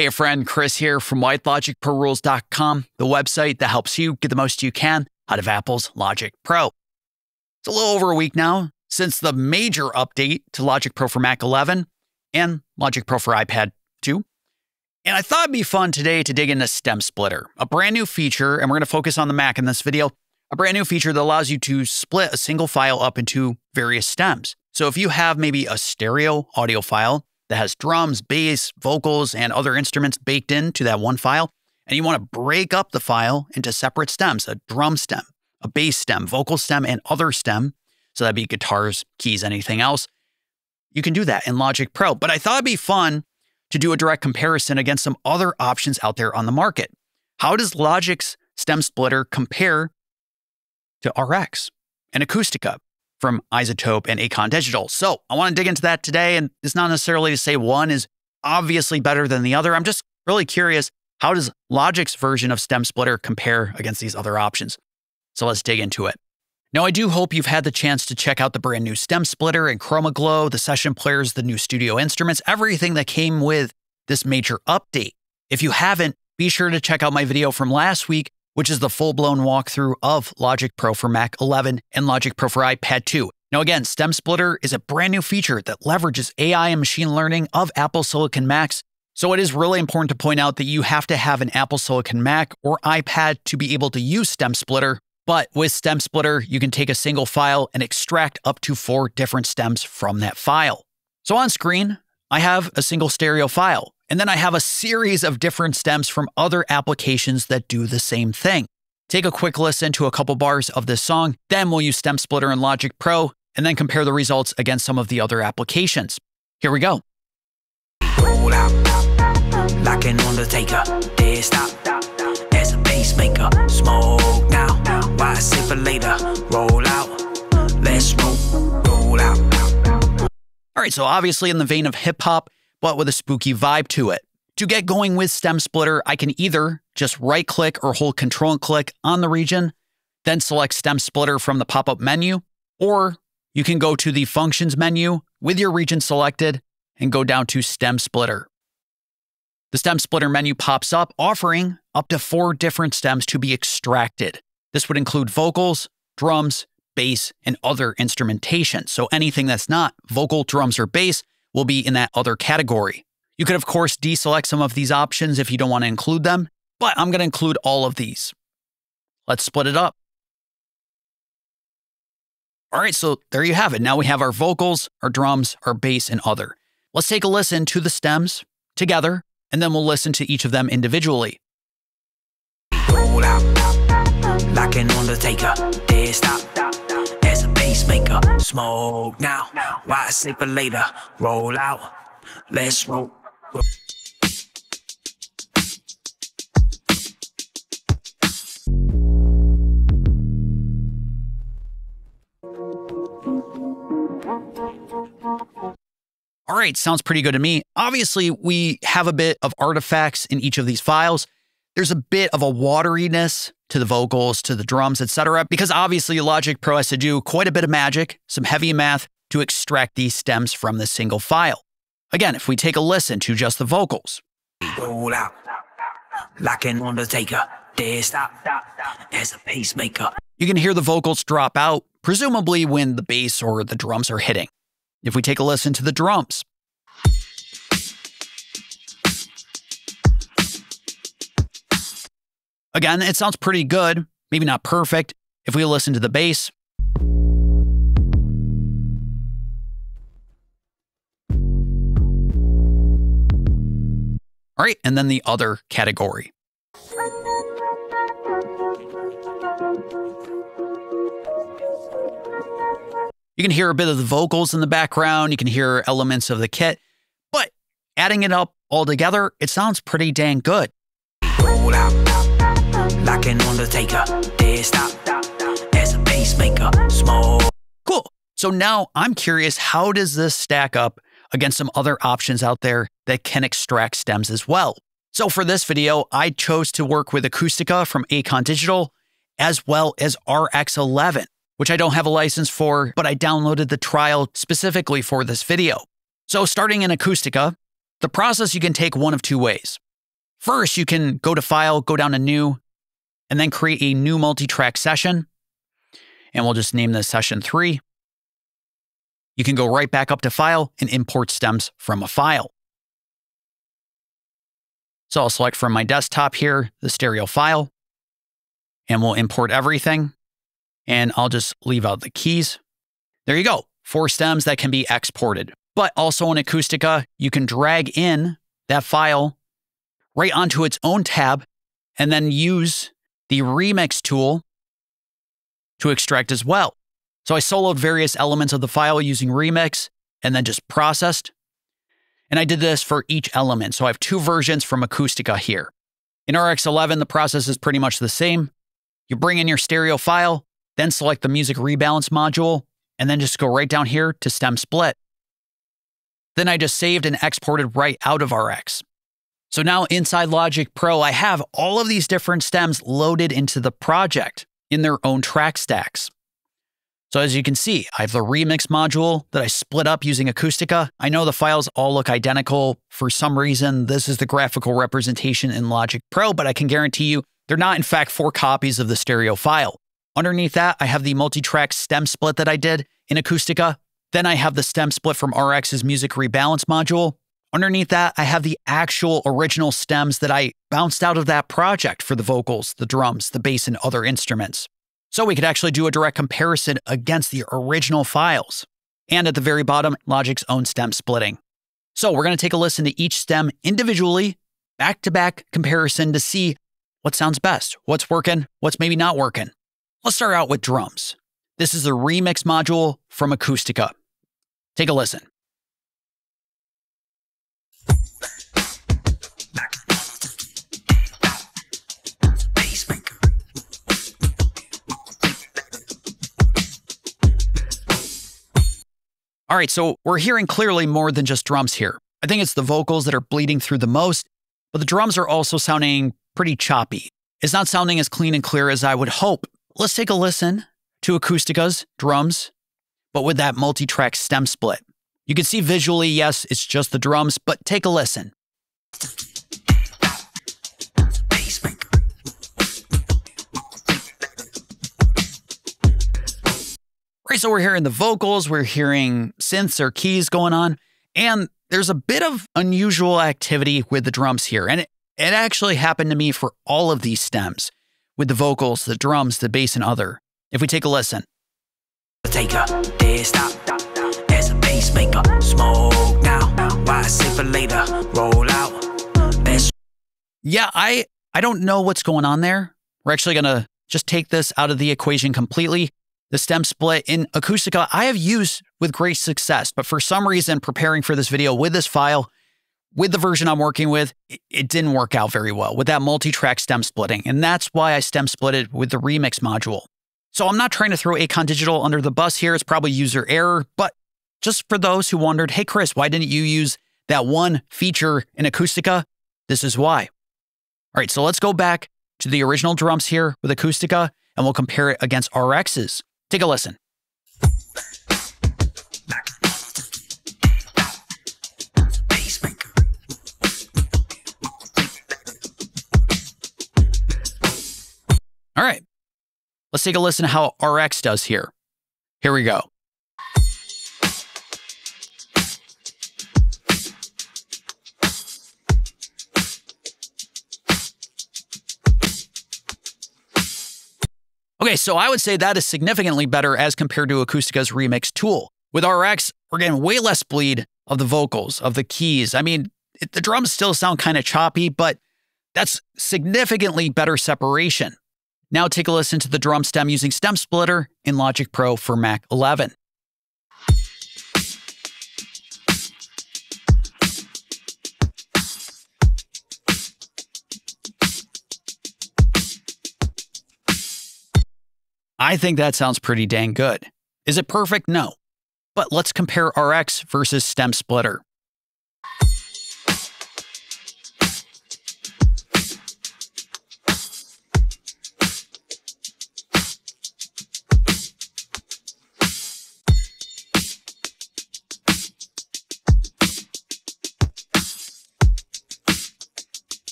Hey, friend, Chris here from WhyLogicProRules.com, the website that helps you get the most you can out of Apple's Logic Pro. It's a little over a week now since the major update to Logic Pro for Mac 11 and Logic Pro for iPad 2. And I thought it'd be fun today to dig into Stem Splitter, a brand new feature, and we're going to focus on the Mac in this video, a brand new feature that allows you to split a single file up into various stems. So if you have maybe a stereo audio file that has drums, bass, vocals, and other instruments baked into that one file, and you want to break up the file into separate stems a drum stem, a bass stem, vocal stem, and other stem. So that'd be guitars, keys, anything else. You can do that in Logic Pro. But I thought it'd be fun to do a direct comparison against some other options out there on the market. How does Logic's stem splitter compare to RX and Acoustica? From Izotope and Acon Digital. So I want to dig into that today. And it's not necessarily to say one is obviously better than the other. I'm just really curious how does Logic's version of Stem Splitter compare against these other options? So let's dig into it. Now, I do hope you've had the chance to check out the brand new Stem Splitter and Chroma Glow, the session players, the new studio instruments, everything that came with this major update. If you haven't, be sure to check out my video from last week which is the full blown walkthrough of Logic Pro for Mac 11 and Logic Pro for iPad 2. Now, again, Stem Splitter is a brand new feature that leverages AI and machine learning of Apple Silicon Macs. So it is really important to point out that you have to have an Apple Silicon Mac or iPad to be able to use Stem Splitter. But with Stem Splitter, you can take a single file and extract up to four different stems from that file. So on screen, I have a single stereo file. And then I have a series of different stems from other applications that do the same thing. Take a quick listen to a couple bars of this song, then we'll use Stem Splitter in Logic Pro, and then compare the results against some of the other applications. Here we go. Roll out, like an undertaker, dead stop, as a pacemaker, smoke now, why save for later, roll out, let's smoke, roll out. All right, so obviously in the vein of hip hop, but with a spooky vibe to it. To get going with Stem Splitter, I can either just right click or hold control and click on the region, then select Stem Splitter from the pop up menu, or you can go to the Functions menu with your region selected and go down to Stem Splitter. The Stem Splitter menu pops up, offering up to four different stems to be extracted. This would include vocals, drums, bass, and other instrumentation. So anything that's not vocal, drums, or bass will be in that other category. You could, of course, deselect some of these options if you don't want to include them, but I'm going to include all of these. Let's split it up. All right, so there you have it. Now we have our vocals, our drums, our bass, and other. Let's take a listen to the stems together, and then we'll listen to each of them individually. Roll out, like an undertaker, stop Smoke now, why save for later? Roll out, let's roll. All right, sounds pretty good to me. Obviously, we have a bit of artifacts in each of these files. There's a bit of a wateriness to the vocals, to the drums, etc. Because obviously Logic Pro has to do quite a bit of magic, some heavy math to extract these stems from the single file. Again, if we take a listen to just the vocals. Roll out like an undertaker, dead stop as a pacemaker. You can hear the vocals drop out, presumably when the bass or the drums are hitting. If we take a listen to the drums. Again, it sounds pretty good, maybe not perfect. If we listen to the bass, All right, and then the other category. You can hear a bit of the vocals in the background, you can hear elements of the kit, but adding it up all together, it sounds pretty dang good like an undertaker. Stop as a pacemaker. Smoke. Cool. So now I'm curious, how does this stack up against some other options out there that can extract stems as well? So for this video, I chose to work with Acoustica from Acon Digital, as well as RX11, which I don't have a license for, but I downloaded the trial specifically for this video. So starting in Acoustica, the process you can take one of two ways. First, you can go to File, go down to New, and then create a new multi track session. And we'll just name this Session 3. You can go right back up to File and import stems from a file. So I'll select from my desktop here the stereo file, and we'll import everything. And I'll just leave out the keys. There you go, four stems that can be exported. But also in Acoustica, you can drag in that file right onto its own tab and then use the remix tool to extract as well. So I soloed various elements of the file using remix and then just processed. And I did this for each element. So I have two versions from Acoustica here. In RX11, the process is pretty much the same. You bring in your stereo file, then select the music rebalance module, and then just go right down here to stem split. Then I just saved and exported right out of RX. So now inside Logic Pro, I have all of these different stems loaded into the project in their own track stacks. So as you can see, I have the remix module that I split up using Acoustica. I know the files all look identical. For some reason, this is the graphical representation in Logic Pro, but I can guarantee you they're not in fact four copies of the stereo file. Underneath that, I have the multi-track stem split that I did in Acoustica. Then I have the stem split from RX's music rebalance module. Underneath that, I have the actual original stems that I bounced out of that project for the vocals, the drums, the bass, and other instruments. So we could actually do a direct comparison against the original files. And at the very bottom, Logic's own stem splitting. So we're going to take a listen to each stem individually, back to back comparison to see what sounds best, what's working, what's maybe not working. Let's start out with drums. This is the remix module from Acoustica. Take a listen. All right, so we're hearing clearly more than just drums here. I think it's the vocals that are bleeding through the most, but the drums are also sounding pretty choppy. It's not sounding as clean and clear as I would hope. Let's take a listen to Acoustica's drums, but with that multi track stem split. You can see visually, yes, it's just the drums, but take a listen. Right, so we're hearing the vocals, we're hearing synths or keys going on, and there's a bit of unusual activity with the drums here. And it, it actually happened to me for all of these stems with the vocals, the drums, the bass, and other. If we take a listen. Take a dead stop as a pacemaker. Smoke now, why save for later? Roll out. Yeah, I I don't know what's going on there. We're actually gonna just take this out of the equation completely the stem split in Acoustica I have used with great success, but for some reason, preparing for this video with this file, with the version I'm working with, it, didn't work out very well with that multi-track stem splitting. And that's why I stem split it with the remix module. So I'm not trying to throw Acon Digital under the bus here. It's probably user error, but just for those who wondered, hey, Chris, why didn't you use that one feature in Acoustica? This is why. All right, so let's go back to the original drums here with Acoustica and we'll compare it against RX's. Take a listen. All right, let's take a listen to how RX does here. Here we go. Okay, so I would say that is significantly better as compared to Acoustica's remix tool. With RX, we're getting way less bleed of the vocals, of the keys. I mean, it, the drums still sound kind of choppy, but that's significantly better separation. Now take a listen to the drum stem using Stem Splitter in Logic Pro for Mac 11. I think that sounds pretty dang good. Is it perfect? No. But let's compare RX versus Stem Splitter.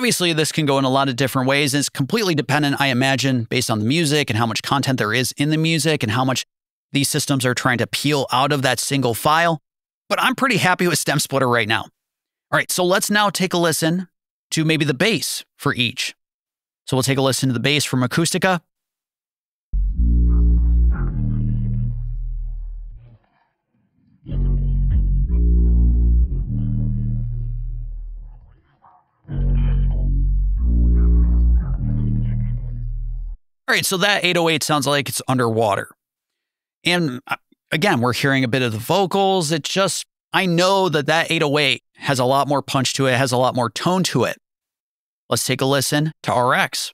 Obviously, this can go in a lot of different ways. It's completely dependent, I imagine, based on the music and how much content there is in the music and how much these systems are trying to peel out of that single file. But I'm pretty happy with Stem Splitter right now. All right, so let's now take a listen to maybe the bass for each. So we'll take a listen to the bass from Acoustica. All right, so that 808 sounds like it's underwater. And uh, again, we're hearing a bit of the vocals. It just, I know that that 808 has a lot more punch to it, has a lot more tone to it. Let's take a listen to RX.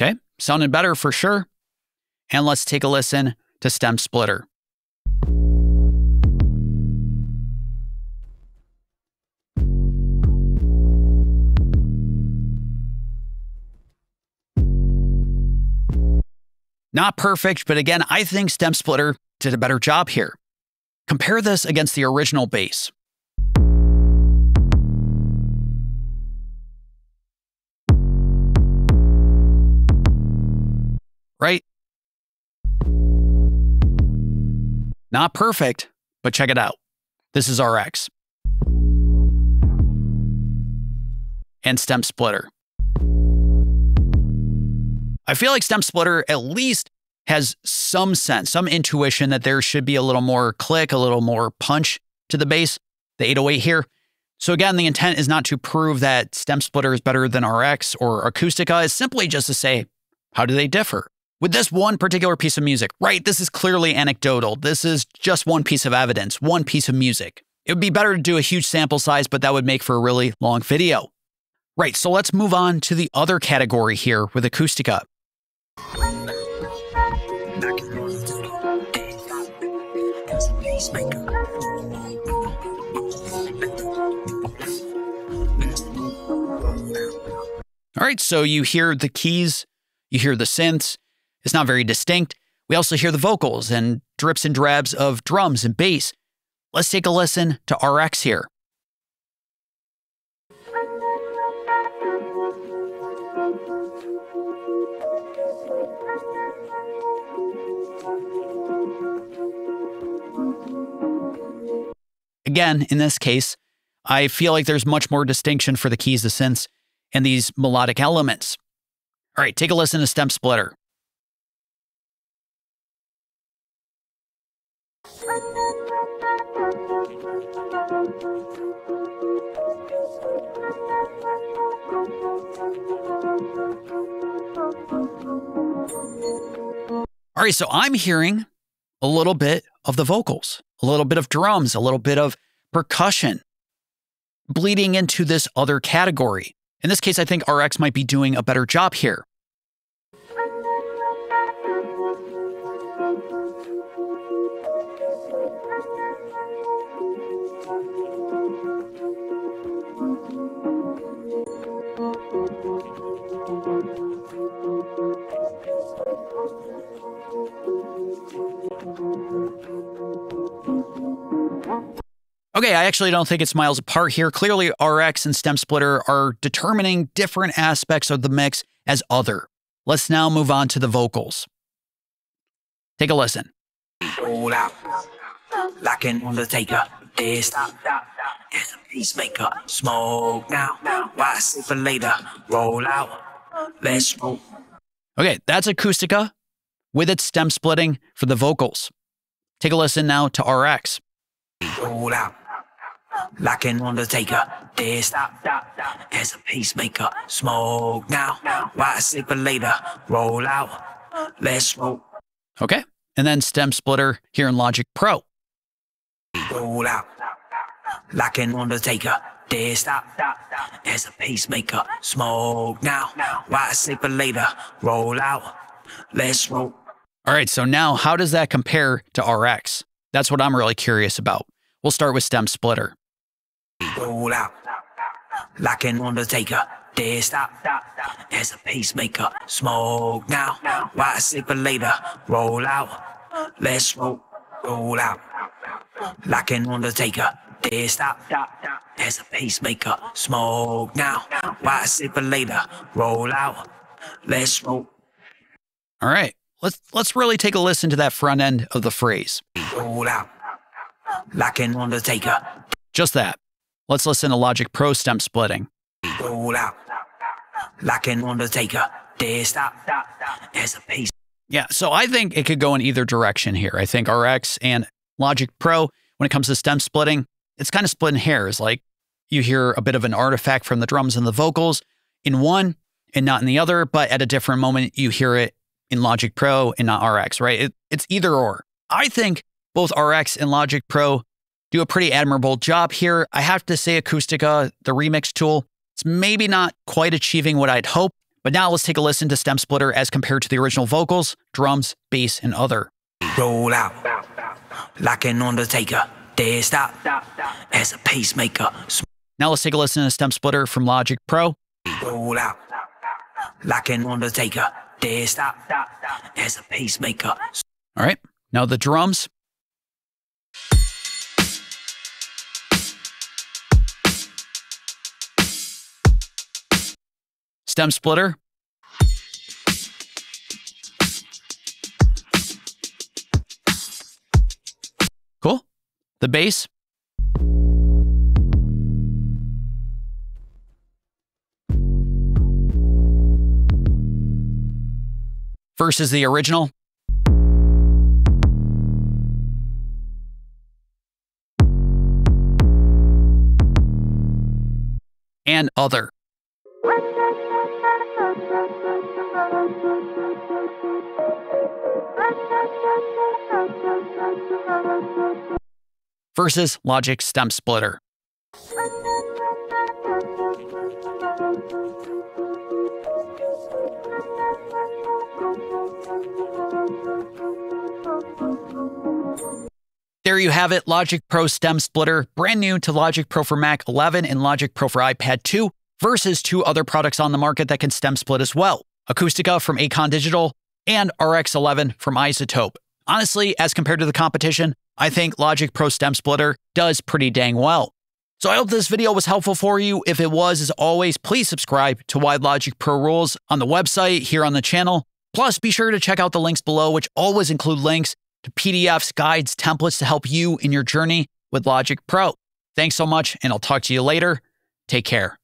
Okay, sounded better for sure. And let's take a listen to Stem Splitter. Not perfect, but again, I think Stem Splitter did a better job here. Compare this against the original bass. Right? Not perfect, but check it out. This is RX. And Stem Splitter. I feel like Stem Splitter at least has some sense, some intuition that there should be a little more click, a little more punch to the bass, the 808 here. So again, the intent is not to prove that Stem Splitter is better than RX or Acoustica. It's simply just to say, how do they differ? With this one particular piece of music, right? This is clearly anecdotal. This is just one piece of evidence, one piece of music. It would be better to do a huge sample size, but that would make for a really long video. Right, so let's move on to the other category here with Acoustica. All right, so you hear the keys, you hear the synths. It's not very distinct. We also hear the vocals and drips and drabs of drums and bass. Let's take a listen to RX here. Again, in this case, I feel like there's much more distinction for the keys, the synths, and these melodic elements. All right, take a listen to Stem Splitter. All right, so I'm hearing a little bit of the vocals, a little bit of drums, a little bit of percussion bleeding into this other category. In this case, I think RX might be doing a better job here. Okay, I actually don't think it's miles apart here. Clearly, RX and Stem Splitter are determining different aspects of the mix as other. Let's now move on to the vocals. Take a listen. Roll out like an undertaker. There's a peacemaker. Smoke now. Why save for later? Roll out. Let's roll. Okay, that's Acoustica with its stem splitting for the vocals. Take a listen now to RX. Roll out like an undertaker. Stop, as a peacemaker. Smoke now, why save for later? Roll out, let's roll. Okay, and then stem splitter here in Logic Pro. Roll out, like an undertaker. Stop, as a pacemaker. Smoke now, why save for later? Roll out, let's roll. All right, so now how does that compare to RX? That's what I'm really curious about. We'll start with stem splitter roll out like an undertaker. Dead stop, as a pacemaker. Smoke now, why sleep later? Roll out, let's roll, roll out. Like an undertaker. Dead stop, as a pacemaker. Smoke now, why sleep later? Roll out, let's roll. All right, let's let's really take a listen to that front end of the phrase. Roll out, like an undertaker. Just that. Let's listen to Logic Pro stem splitting. Roll out, like an undertaker. Dead stop, as a pace. Yeah, so I think it could go in either direction here. I think RX and Logic Pro, when it comes to stem splitting, it's kind of splitting hairs. Like you hear a bit of an artifact from the drums and the vocals in one and not in the other, but at a different moment, you hear it in Logic Pro and not RX, right? It, it's either or. I think both RX and Logic Pro do a pretty admirable job here. I have to say, Acoustica, the remix tool, it's maybe not quite achieving what I'd hope. But now let's take a listen to Stem Splitter as compared to the original vocals, drums, bass, and other. Roll out, like an undertaker. Dead stop, as a pacemaker. Now let's take a listen to Stem Splitter from Logic Pro. Roll out, like an undertaker. Dead stop, as a pacemaker. All right, now the drums. Stem Splitter. Cool. The bass. Versus the original. And other. Versus Logic Stem Splitter. There you have it, Logic Pro Stem Splitter, brand new to Logic Pro for Mac 11 and Logic Pro for iPad 2, versus two other products on the market that can stem split as well Acoustica from Acon Digital and RX 11 from Izotope. Honestly, as compared to the competition, I think Logic Pro Stem Splitter does pretty dang well. So I hope this video was helpful for you. If it was, as always, please subscribe to Why Logic Pro Rules on the website here on the channel. Plus, be sure to check out the links below, which always include links to PDFs, guides, templates to help you in your journey with Logic Pro. Thanks so much, and I'll talk to you later. Take care.